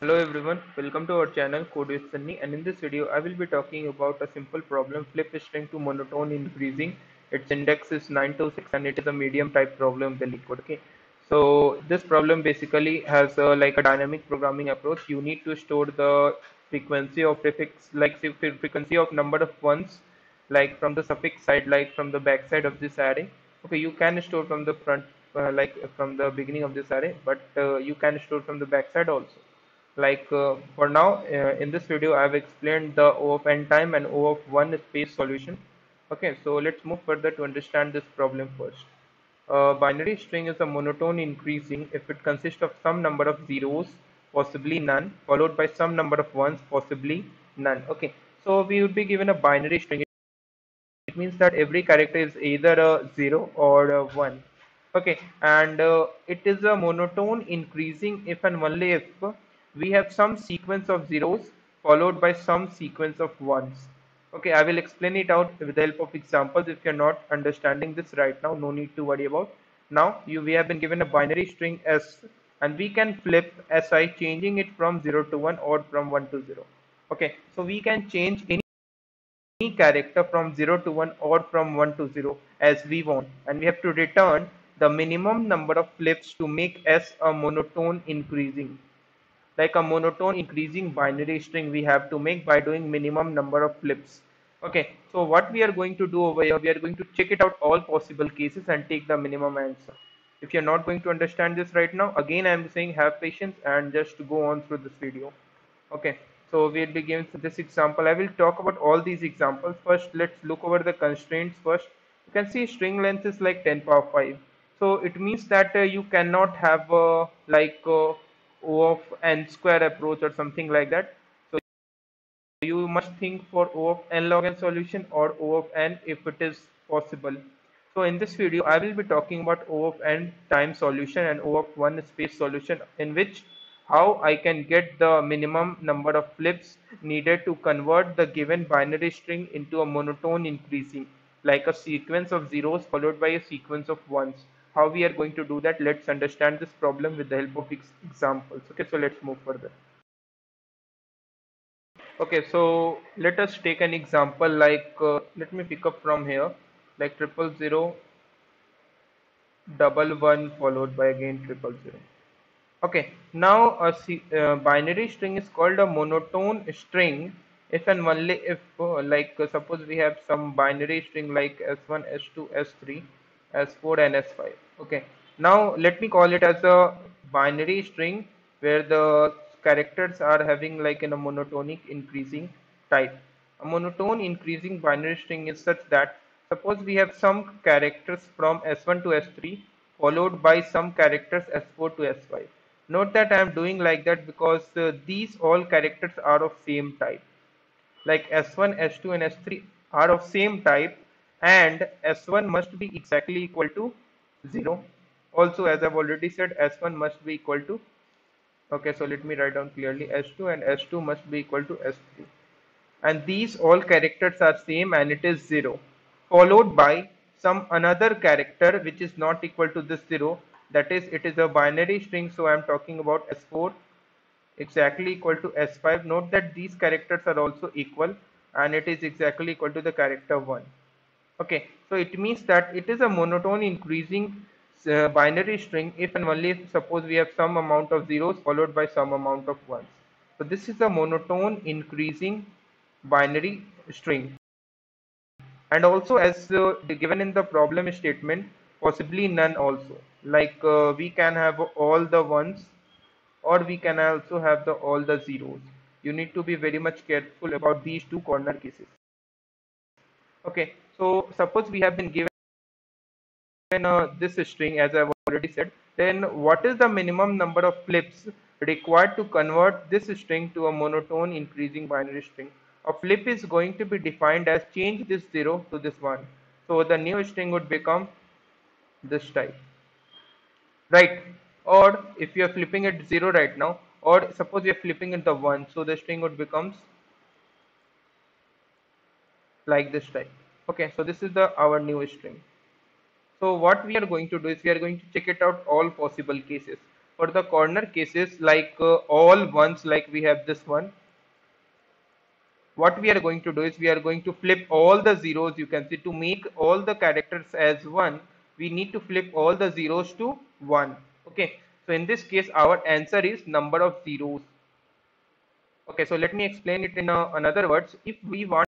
Hello everyone, welcome to our channel Code with Sunny. And in this video I will be talking about a simple problem flip string to monotone increasing. Its index is 926 and it is a medium type problem the LeetCode okay? So this problem basically has a, like a dynamic programming approach. You need to store the frequency of prefix like frequency of number of ones like from the suffix side like from the back side of this array. Okay you can store from the front uh, like from the beginning of this array but uh, you can store from the back side also like uh, for now uh, in this video I have explained the O of n time and O of 1 space solution. Okay so let's move further to understand this problem first. A binary string is a monotone increasing if it consists of some number of zeros possibly none followed by some number of ones possibly none. Okay so we would be given a binary string. It means that every character is either a 0 or a 1 okay and uh, it is a monotone increasing if and only if we have some sequence of zeros followed by some sequence of ones. Okay i will explain it out with the help of examples. If you're not understanding this right now no need to worry about. Now you we have been given a binary string s and we can flip si changing it from 0 to 1 or from 1 to 0 okay so we can change any character from 0 to 1 or from 1 to 0 as we want. And we have to return the minimum number of flips to make s a monotone increasing like a monotone increasing binary string we have to make by doing minimum number of flips. Okay so what we are going to do over here we are going to check it out all possible cases and take the minimum answer. If you're not going to understand this right now again i'm saying have patience and just go on through this video. Okay so we'll be given this example. I will talk about all these examples. First let's look over the constraints first. You can see string length is like 10 power 5 so it means that uh, you cannot have uh, like uh, O of n square approach or something like that. So you must think for O of n log n solution or O of n if it is possible. So in this video, I will be talking about O of n time solution and O of 1 space solution in which how I can get the minimum number of flips needed to convert the given binary string into a monotone increasing like a sequence of zeros followed by a sequence of ones how we are going to do that let's understand this problem with the help of examples. Okay so let's move further. Okay so let us take an example like uh, let me pick up from here like triple zero double one followed by again triple zero. Okay now a uh, binary string is called a monotone string. If and only if uh, like uh, suppose we have some binary string like s1 s2 s3 s4 and s5 okay. Now let me call it as a binary string where the characters are having like in a monotonic increasing type. A monotone increasing binary string is such that suppose we have some characters from s1 to s3 followed by some characters s4 to s5 note that i am doing like that because uh, these all characters are of same type. Like s1 s2 and s3 are of same type and s1 must be exactly equal to 0 also as I've already said s1 must be equal to okay so let me write down clearly s2 and s2 must be equal to s3 and these all characters are same and it is 0 followed by some another character which is not equal to this 0 that is it is a binary string so I am talking about s4 exactly equal to s5 note that these characters are also equal and it is exactly equal to the character 1 okay so it means that it is a monotone increasing uh, binary string if and only if suppose we have some amount of zeros followed by some amount of ones. So this is a monotone increasing binary string. And also as uh, given in the problem statement possibly none also. Like uh, we can have all the ones or we can also have the all the zeros. You need to be very much careful about these two corner cases. Okay so suppose we have been given uh, this string as I've already said then what is the minimum number of flips required to convert this string to a monotone increasing binary string? A flip is going to be defined as change this 0 to this 1 so the new string would become this type. Right. Or if you are flipping it 0 right now or suppose you are flipping it the 1 so the string would becomes like this type okay so this is the our new string. So what we are going to do is we are going to check it out all possible cases. For the corner cases like uh, all ones like we have this one what we are going to do is we are going to flip all the zeros. You can see to make all the characters as one we need to flip all the zeros to one. Okay so in this case our answer is number of zeros. Okay so let me explain it in uh, another words. If we want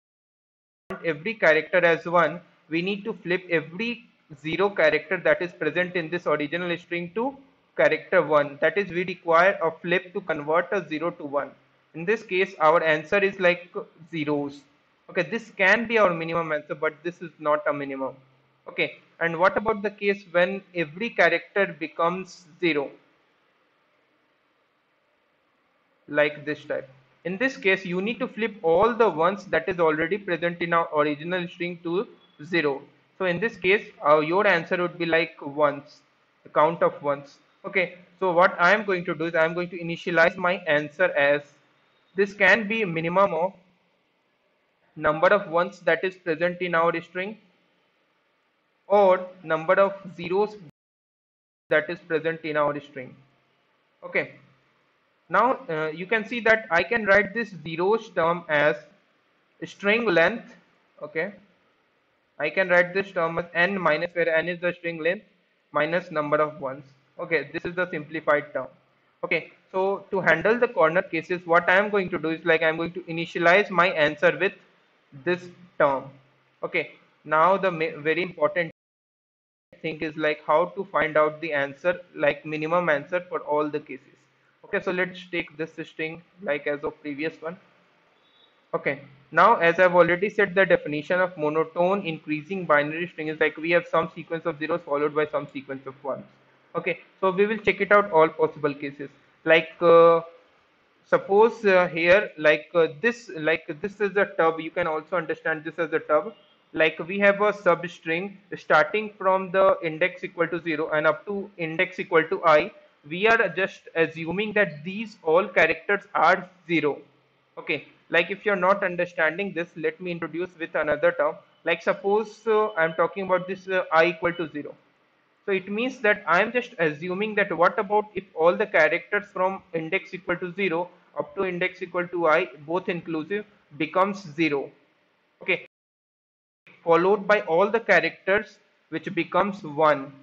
every character as one we need to flip every zero character that is present in this original string to character one. That is we require a flip to convert a zero to one. In this case our answer is like zeros. Okay this can be our minimum answer but this is not a minimum. Okay and what about the case when every character becomes zero? Like this type in this case you need to flip all the ones that is already present in our original string to zero. So in this case uh, your answer would be like ones the count of ones. Okay so what i am going to do is i am going to initialize my answer as this can be minimum of number of ones that is present in our string or number of zeros that is present in our string. Okay now uh, you can see that I can write this zeros term as string length okay? I can write this term as n minus where n is the string length minus number of ones. Okay this is the simplified term. Okay so to handle the corner cases what I am going to do is like I am going to initialize my answer with this term. Okay now the very important thing is like how to find out the answer like minimum answer for all the cases okay so let's take this string like as of previous one. Okay now as I've already said the definition of monotone increasing binary string is like we have some sequence of zeros followed by some sequence of ones. Okay so we will check it out all possible cases. Like uh, suppose uh, here like uh, this like this is a tub. You can also understand this as a tub. Like we have a substring starting from the index equal to 0 and up to index equal to i we are just assuming that these all characters are 0 okay like if you're not understanding this let me introduce with another term like suppose uh, i'm talking about this uh, i equal to 0 so it means that I am just assuming that what about if all the characters from index equal to 0 up to index equal to i both inclusive becomes 0. Okay. Followed by all the characters which becomes 1.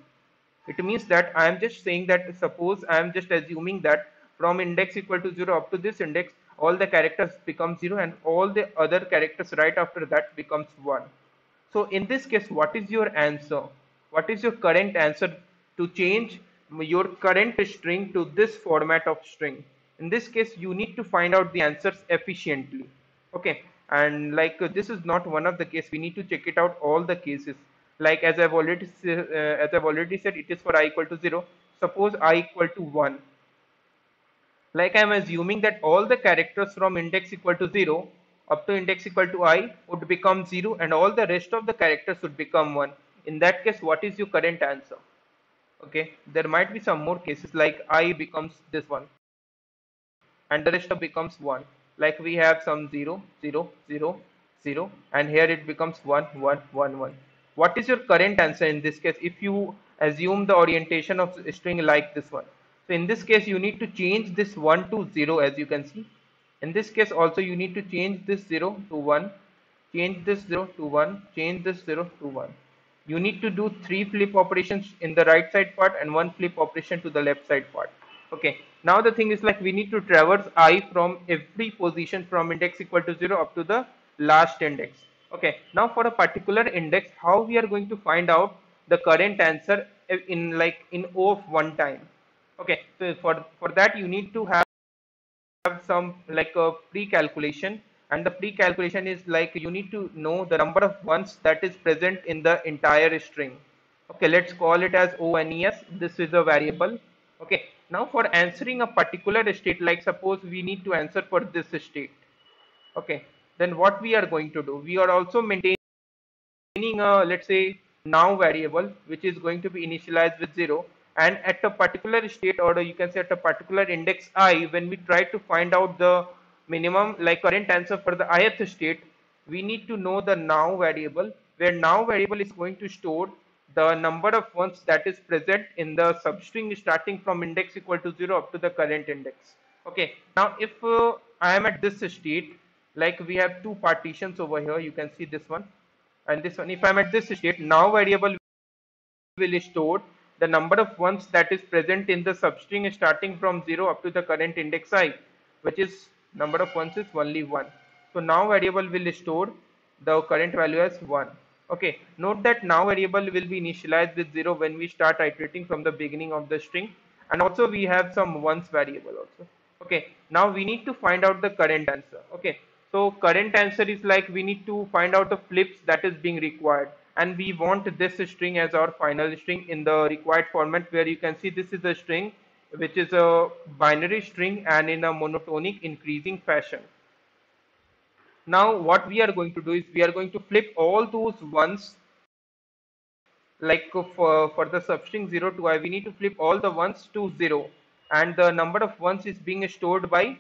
It means that I am just saying that suppose I am just assuming that from index equal to 0 up to this index all the characters become 0 and all the other characters right after that becomes 1. So in this case what is your answer? what is your current answer to change your current string to this format of string? In this case you need to find out the answers efficiently. Okay. And like uh, this is not one of the case. We need to check it out all the cases like as i've already uh, as i've already said it is for i equal to 0 suppose i equal to 1 like i'm assuming that all the characters from index equal to 0 up to index equal to i would become 0 and all the rest of the characters would become 1 in that case what is your current answer? Okay there might be some more cases like i becomes this one and the rest of becomes 1 like we have some 0 0 0 0 and here it becomes 1 1 1 1 what is your current answer in this case if you assume the orientation of string like this one? So in this case you need to change this 1 to 0 as you can see. In this case also you need to change this 0 to 1 change this 0 to 1 change this 0 to 1 you need to do three flip operations in the right side part and one flip operation to the left side part. Okay. Now the thing is like we need to traverse i from every position from index equal to 0 up to the last index okay now for a particular index how we are going to find out the current answer in like in o of one time? Okay so for for that you need to have have some like a pre-calculation. And the pre-calculation is like you need to know the number of ones that is present in the entire string. Okay let's call it as ONES this is a variable. Okay now for answering a particular state like suppose we need to answer for this state. Okay then what we are going to do? We are also maintaining a let's say now variable which is going to be initialized with 0 and at a particular state or you can say at a particular index i when we try to find out the minimum like current answer for the ith state we need to know the now variable where now variable is going to store the number of ones that is present in the substring starting from index equal to 0 up to the current index. Okay, now if uh, I am at this state, like we have two partitions over here, you can see this one and this one. If I am at this state, now variable will store the number of ones that is present in the substring starting from 0 up to the current index i, which is number of ones is only 1. So now variable will store the current value as 1 okay. Note that now variable will be initialized with 0 when we start iterating from the beginning of the string. And also we have some ones variable also. Okay. Now we need to find out the current answer. Okay so current answer is like we need to find out the flips that is being required. And we want this string as our final string in the required format where you can see this is a string which is a binary string and in a monotonic increasing fashion. Now what we are going to do is we are going to flip all those ones like for, for the substring 0 to i we need to flip all the ones to 0 and the number of ones is being stored by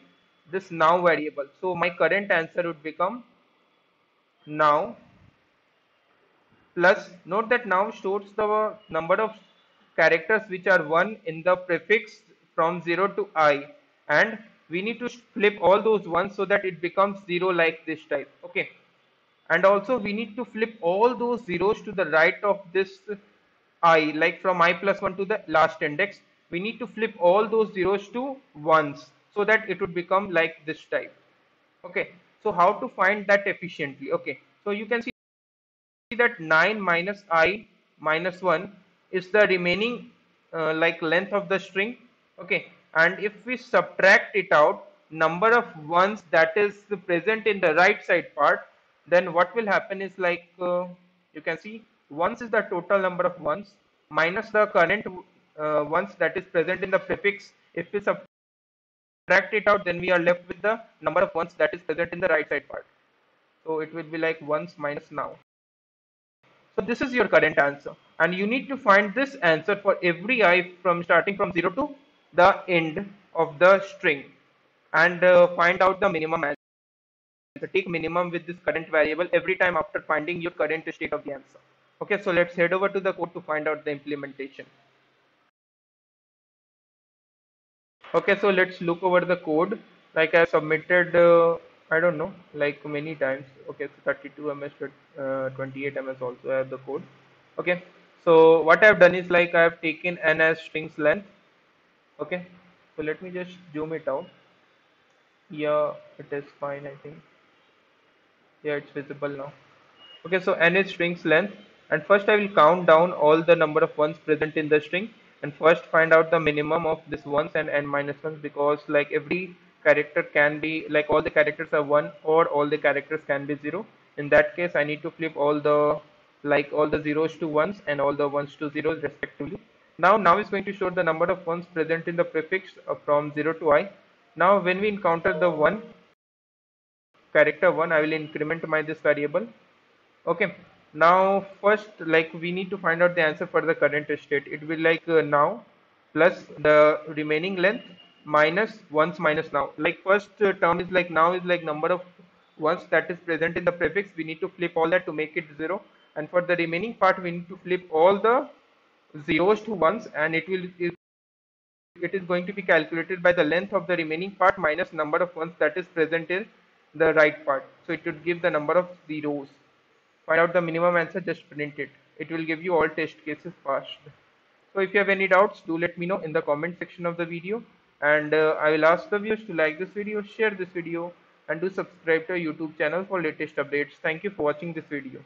this now variable. So my current answer would become now plus note that now stores the number of characters which are 1 in the prefix from 0 to i. And we need to flip all those ones so that it becomes zero like this type. Okay. And also we need to flip all those zeros to the right of this i like from i plus 1 to the last index. We need to flip all those zeros to ones so that it would become like this type. Okay. So how to find that efficiently? Okay. So you can see that 9 minus i minus 1 is the remaining uh, like length of the string. Okay. And if we subtract it out number of ones that is present in the right side part then what will happen is like uh, you can see ones is the total number of ones minus the current uh, ones that is present in the prefix. If we subtract it out then we are left with the number of ones that is present in the right side part so it will be like ones minus now so this is your current answer and you need to find this answer for every i from starting from 0 to the end of the string and uh, find out the minimum answer. Take minimum with this current variable every time after finding your current state of the answer. Okay, so let's head over to the code to find out the implementation. Okay, so let's look over the code. Like I submitted, uh, I don't know, like many times. Okay, so 32 ms, uh, 28 ms also I have the code. Okay, so what I've done is like I have taken n as strings length okay so let me just zoom it out yeah it is fine I think yeah it's visible now okay so n is strings length and first I will count down all the number of ones present in the string and first find out the minimum of this ones and n minus ones because like every character can be like all the characters are one or all the characters can be zero in that case I need to flip all the like all the zeros to ones and all the ones to zeros respectively now now is going to show the number of ones present in the prefix uh, from 0 to i. Now when we encounter the 1 character 1 I will increment my this variable. Okay. Now first like we need to find out the answer for the current state. It will like uh, now plus the remaining length minus ones minus now. Like first uh, term is like now is like number of ones that is present in the prefix. We need to flip all that to make it 0 and for the remaining part we need to flip all the zeros to ones and it will it is going to be calculated by the length of the remaining part minus number of ones that is present in the right part so it would give the number of zeros find out the minimum answer just print it. It will give you all test cases passed so if you have any doubts do let me know in the comment section of the video. And uh, i will ask the viewers to like this video share this video and do subscribe to our youtube channel for latest updates. Thank you for watching this video